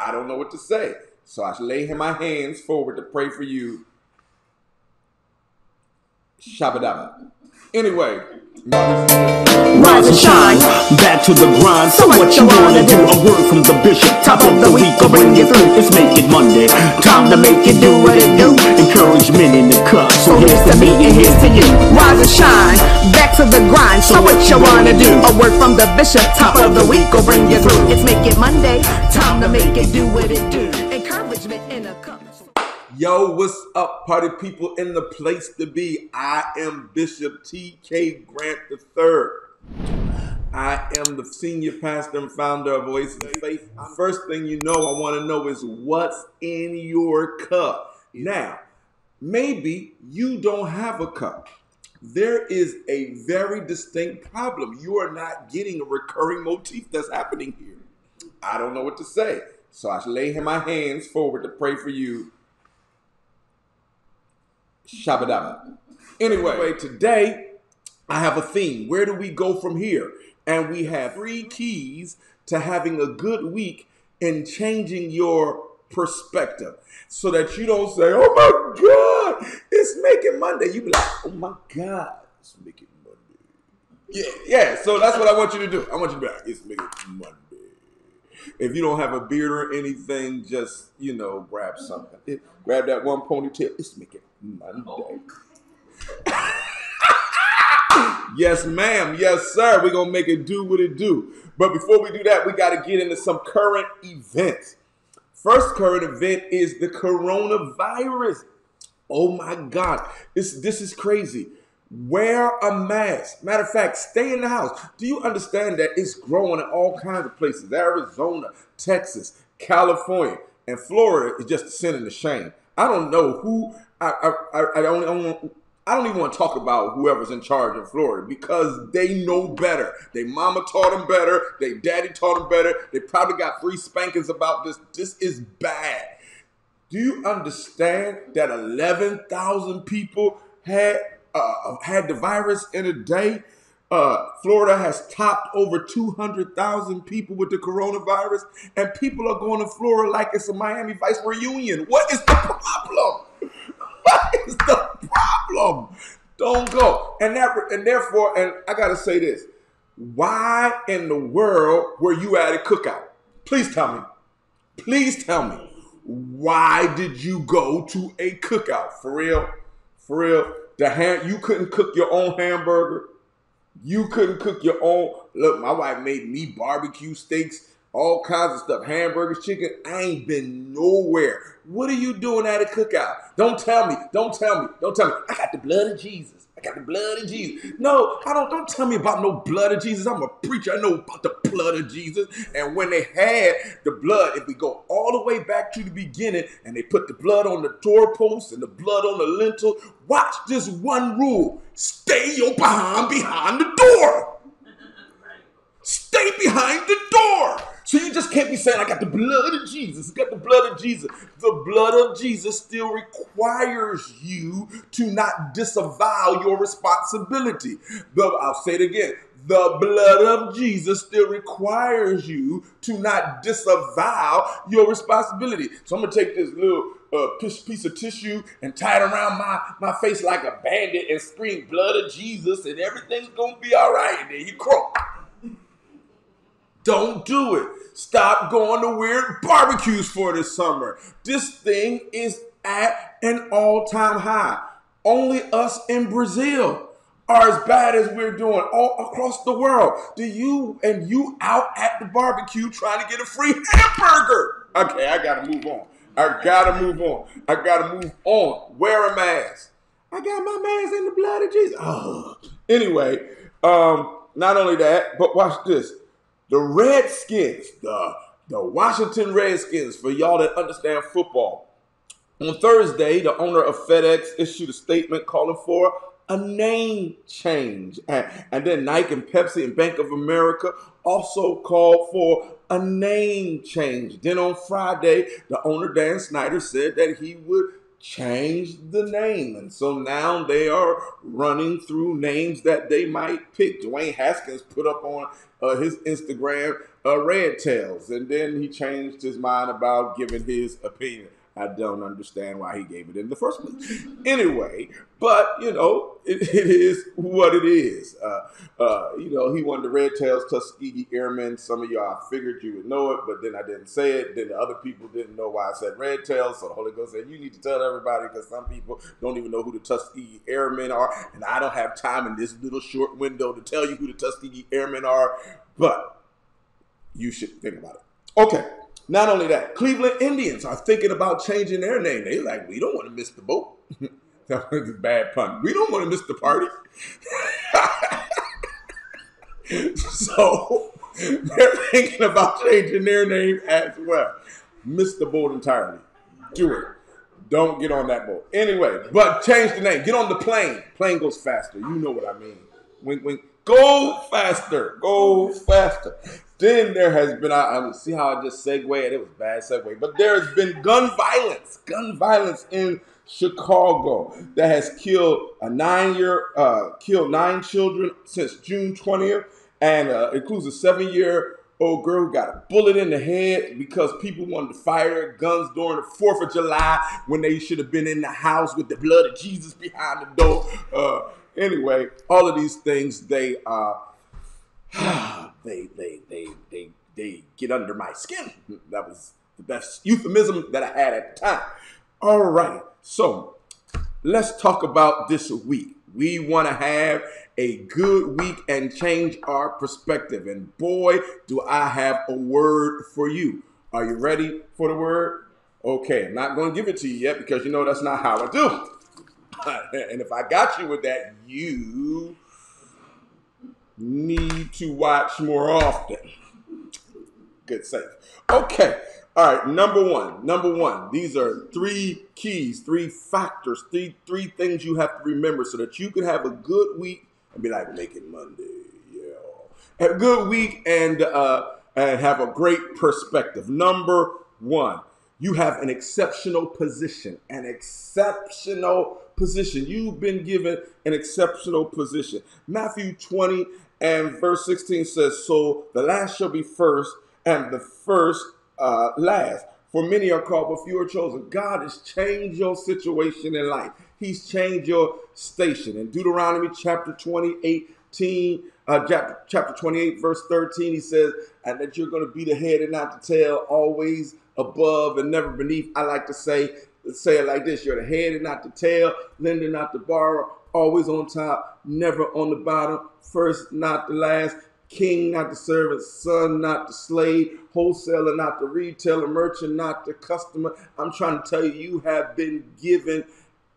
I don't know what to say. So I lay my hands forward to pray for you. Shabadaba. Anyway, Rise and shine. Back to the grind. So what you wanna do? A word from the bishop. Top of the week, I'll bring you through. Let's make it Monday. Time to make it do what it do. Encouragement in the cup. So here's to me and here's to you. Rise and shine. Back to the grind. So what you wanna do? A word from the bishop. Top of the week I'll bring you through. It's make it Monday. Time to make it do what it do. Yo, what's up, party people in the place to be? I am Bishop T.K. Grant III. I am the senior pastor and founder of of Faith. First thing you know, I want to know is what's in your cup. Now, maybe you don't have a cup. There is a very distinct problem. You are not getting a recurring motif that's happening here. I don't know what to say. So I lay my hands forward to pray for you Shabadaba. Anyway, today I have a theme. Where do we go from here? And we have three keys to having a good week and changing your perspective so that you don't say, oh my God, it's making Monday. You be like, oh my God, it's making Monday. Yeah, yeah. So that's what I want you to do. I want you to be like, it's making Monday. If you don't have a beard or anything, just, you know, grab something. It, grab that one ponytail. It's making Monday. Oh. yes, ma'am. Yes, sir. We're going to make it do what it do. But before we do that, we got to get into some current events. First current event is the coronavirus. Oh my God. This, this is crazy. Wear a mask. Matter of fact, stay in the house. Do you understand that it's growing in all kinds of places? Arizona, Texas, California, and Florida is just a sin and a shame. I don't know who I I, I don't, I don't I don't even want to talk about whoever's in charge in Florida because they know better. They mama taught them better. They daddy taught them better. They probably got free spankings about this. This is bad. Do you understand that 11,000 people had uh, had the virus in a day? Uh, Florida has topped over 200,000 people with the coronavirus, and people are going to Florida like it's a Miami Vice reunion. What is the problem? What is the problem? Don't go. And that, and therefore, and I gotta say this: Why in the world were you at a cookout? Please tell me. Please tell me. Why did you go to a cookout? For real? For real? The ham, you couldn't cook your own hamburger. You couldn't cook your own. Look, my wife made me barbecue steaks, all kinds of stuff, hamburgers, chicken. I ain't been nowhere. What are you doing at a cookout? Don't tell me. Don't tell me. Don't tell me. I got the blood of Jesus. I got the blood of Jesus. No, I don't. Don't tell me about no blood of Jesus. I'm a preacher. I know about the blood of Jesus. And when they had the blood, if we go all the way back to the beginning, and they put the blood on the doorpost and the blood on the lintel, watch this one rule: stay your behind behind the door. Stay behind the door. So you just can't be saying, I got the blood of Jesus. I got the blood of Jesus. The blood of Jesus still requires you to not disavow your responsibility. The, I'll say it again. The blood of Jesus still requires you to not disavow your responsibility. So I'm going to take this little uh, piece of tissue and tie it around my, my face like a bandit and scream, blood of Jesus, and everything's going to be all right. And then you croak. Don't do it. Stop going to weird barbecues for this summer. This thing is at an all time high. Only us in Brazil are as bad as we're doing all across the world. Do you and you out at the barbecue trying to get a free hamburger? Okay, I gotta move on. I gotta move on. I gotta move on. Wear a mask. I got my mask in the blood of Jesus. Oh. Anyway, um, not only that, but watch this. The Redskins, the, the Washington Redskins, for y'all that understand football. On Thursday, the owner of FedEx issued a statement calling for a name change. And, and then Nike and Pepsi and Bank of America also called for a name change. Then on Friday, the owner Dan Snyder said that he would changed the name. And so now they are running through names that they might pick. Dwayne Haskins put up on uh, his Instagram uh, Red Tails, and then he changed his mind about giving his opinion. I don't understand why he gave it in the first place. Anyway, but you know, it, it is what it is. Uh, uh, you know, he won the Red Tails Tuskegee Airmen. Some of y'all figured you would know it, but then I didn't say it. Then the other people didn't know why I said Red Tails. So the Holy Ghost said, You need to tell everybody because some people don't even know who the Tuskegee Airmen are. And I don't have time in this little short window to tell you who the Tuskegee Airmen are. But you should think about it. Okay. Not only that, Cleveland Indians are thinking about changing their name. They like, we don't want to miss the boat. that was a bad pun. We don't want to miss the party. so they're thinking about changing their name as well. Miss the boat entirely. Do it. Don't get on that boat. Anyway, but change the name. Get on the plane. Plane goes faster. You know what I mean. Wink, wink. Go faster. Go faster. Then there has been, I, I see how I just segued, it was bad segue, but there has been gun violence, gun violence in Chicago that has killed a nine year, uh, killed nine children since June 20th, and uh, includes a seven year old girl who got a bullet in the head because people wanted to fire guns during the 4th of July when they should have been in the house with the blood of Jesus behind the door. Uh, anyway, all of these things, they, uh, they, they, they, they, they get under my skin. That was the best euphemism that I had at the time. All right, so let's talk about this week. We want to have a good week and change our perspective. And boy, do I have a word for you. Are you ready for the word? Okay, I'm not going to give it to you yet because you know that's not how I do. and if I got you with that, you need to watch more often. Good save. Okay. All right, number one. Number one. These are three keys, three factors, three three things you have to remember so that you can have a good week and be like, make it Monday. Yeah. Have a good week and uh and have a great perspective. Number one, you have an exceptional position. An exceptional position. You've been given an exceptional position. Matthew 20 and verse 16 says, So the last shall be first, and the first uh, last. For many are called, but few are chosen. God has changed your situation in life. He's changed your station. In Deuteronomy chapter 28, 18, uh, chapter, chapter 28, verse 13, he says, and that you're going to be the head and not the tail, always above and never beneath. I like to say, say it like this you're the head and not the tail, lender not the borrower, always on top, never on the bottom, first not the last, king not the servant, son not the slave, wholesaler not the retailer, merchant not the customer. I'm trying to tell you, you have been given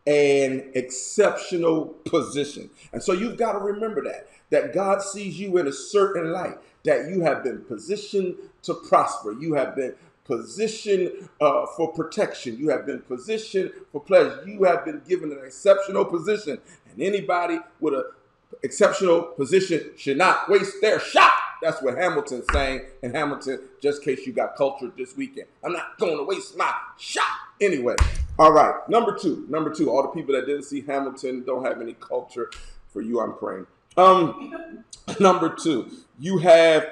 an exceptional position. And so you've got to remember that, that God sees you in a certain light, that you have been positioned to prosper. You have been positioned uh, for protection. You have been positioned for pleasure. You have been given an exceptional position. And anybody with an exceptional position should not waste their shot. That's what Hamilton's saying. And Hamilton, just in case you got cultured this weekend, I'm not going to waste my shot. Anyway, all right. Number two. Number two. All the people that didn't see Hamilton don't have any culture. For you, I'm praying. Um, number two. You have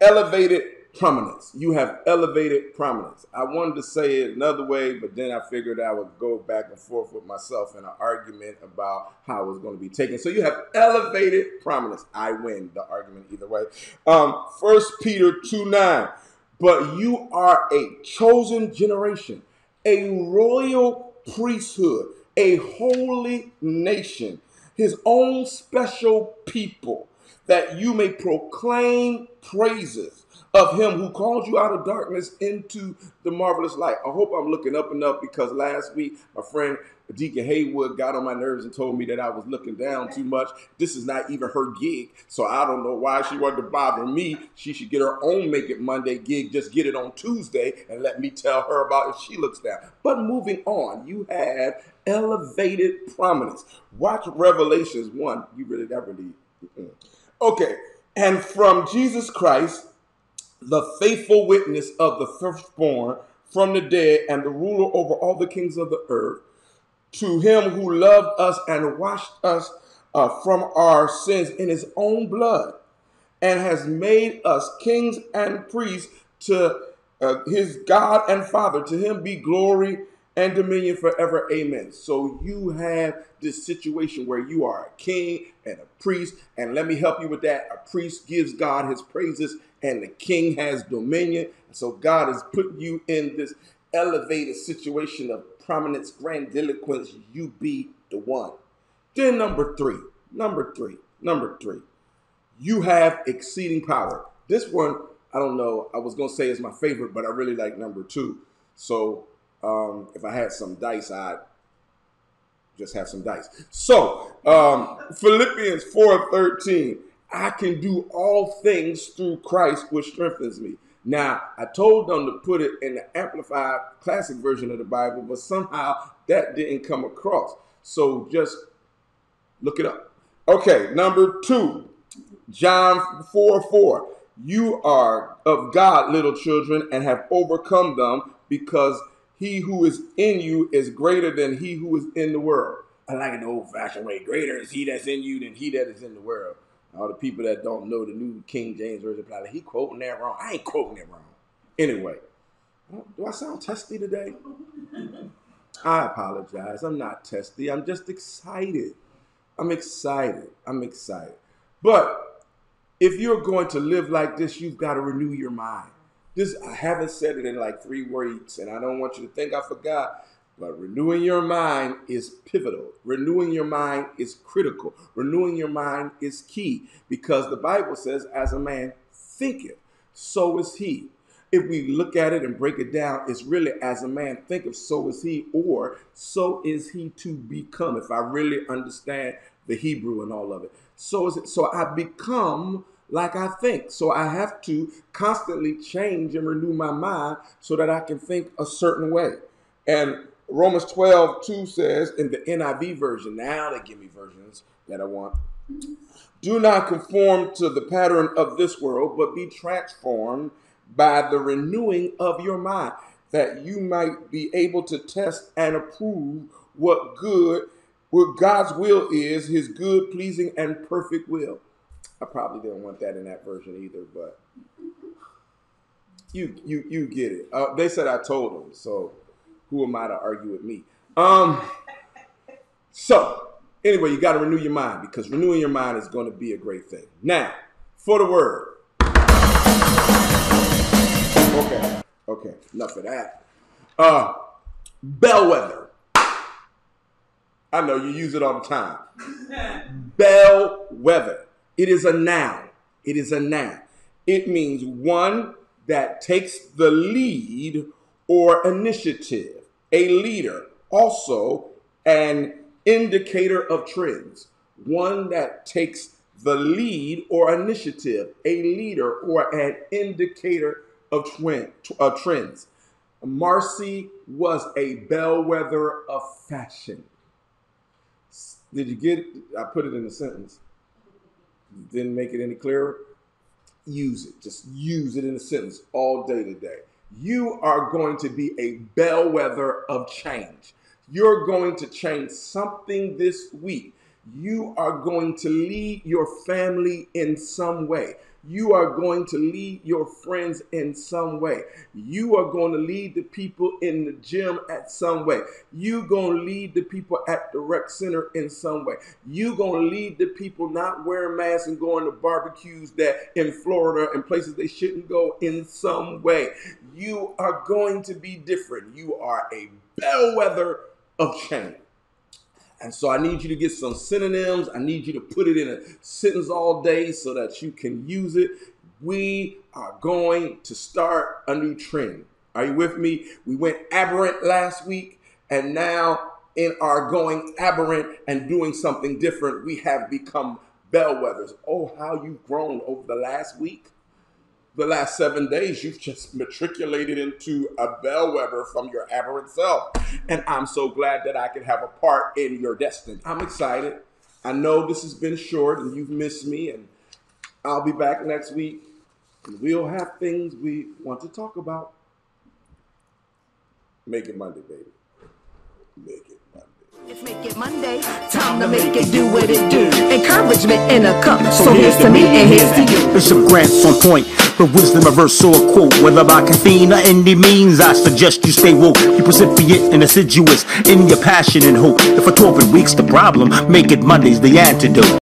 elevated prominence. You have elevated prominence. I wanted to say it another way, but then I figured I would go back and forth with myself in an argument about how it was going to be taken. So you have elevated prominence. I win the argument either way. Um, First Peter 2 9. But you are a chosen generation, a royal priesthood, a holy nation, his own special people, that you may proclaim praises of him who called you out of darkness into the marvelous light. I hope I'm looking up up because last week my friend Deacon Haywood got on my nerves and told me that I was looking down too much. This is not even her gig, so I don't know why she wanted to bother me. She should get her own Make It Monday gig. Just get it on Tuesday and let me tell her about if she looks down. But moving on, you have elevated prominence. Watch Revelations 1. You really, that really. Okay. And from Jesus Christ, the faithful witness of the firstborn from the dead and the ruler over all the kings of the earth, to him who loved us and washed us uh, from our sins in his own blood and has made us kings and priests to uh, his God and Father. To him be glory and dominion forever. Amen. So you have this situation where you are a king and a priest. And let me help you with that. A priest gives God his praises, and the king has dominion. So God has put you in this elevated situation of prominence, grandiloquence. You be the one. Then, number three, number three, number three, you have exceeding power. This one, I don't know, I was going to say is my favorite, but I really like number two. So um, if I had some dice, I'd just have some dice. So um, Philippians 4 13, I can do all things through Christ, which strengthens me. Now, I told them to put it in the Amplified Classic version of the Bible, but somehow that didn't come across. So just look it up. Okay, number two, John 4 4. You are of God, little children, and have overcome them because he who is in you is greater than he who is in the world. I like the old fashioned way. Greater is he that's in you than he that is in the world. All the people that don't know the new King James Version, like, he quoting that wrong. I ain't quoting it wrong. Anyway, do I sound testy today? I apologize. I'm not testy. I'm just excited. I'm excited. I'm excited. But if you're going to live like this, you've got to renew your mind. This I haven't said it in like three weeks, and I don't want you to think I forgot. But renewing your mind is pivotal. Renewing your mind is critical. Renewing your mind is key because the Bible says, as a man thinketh, so is he. If we look at it and break it down, it's really as a man thinketh, so is he, or so is he to become. If I really understand the Hebrew and all of it, so is it. So I become like I think. So I have to constantly change and renew my mind so that I can think a certain way. And Romans 12, 2 says in the NIV version, now they give me versions that I want. Do not conform to the pattern of this world, but be transformed by the renewing of your mind, that you might be able to test and approve what good, what God's will is, his good, pleasing, and perfect will. I probably didn't want that in that version either, but you you you get it. Uh, they said I told them, so who am I to argue with me? Um, so anyway, you got to renew your mind because renewing your mind is going to be a great thing. Now, for the word. Okay, okay, enough of that. Uh, bellwether. I know you use it all the time. bellwether. It is a noun. It is a noun. It means one that takes the lead or initiative, a leader, also an indicator of trends, one that takes the lead or initiative, a leader or an indicator of trend, trends. Marcy was a bellwether of fashion. Did you get it? I put it in a sentence didn't make it any clearer, use it. Just use it in a sentence all day today. You are going to be a bellwether of change. You're going to change something this week. You are going to lead your family in some way. You are going to lead your friends in some way. You are going to lead the people in the gym at some way. You going to lead the people at the rec center in some way. You going to lead the people not wearing masks and going to barbecues that in Florida and places they shouldn't go in some way. You are going to be different. You are a bellwether of change. And so I need you to get some synonyms. I need you to put it in a sentence all day so that you can use it. We are going to start a new trend. Are you with me? We went aberrant last week, and now in our going aberrant and doing something different, we have become bellwethers. Oh, how you've grown over the last week the last seven days, you've just matriculated into a bellwether from your aberrant self. And I'm so glad that I can have a part in your destiny. I'm excited. I know this has been short and you've missed me, and I'll be back next week. And we'll have things we want to talk about. Make it Monday, baby. Make it Monday. It's Make It Monday, time to make it do what it do. Encouragement in a cup, so here's to me and here's to you. Bishop Grant's on point. The wisdom, a verse or quote. Whether by caffeine or any means, I suggest you stay woke. Be recipient and assiduous in your passion and hope. If a torpid week's the problem, make it Monday's the antidote.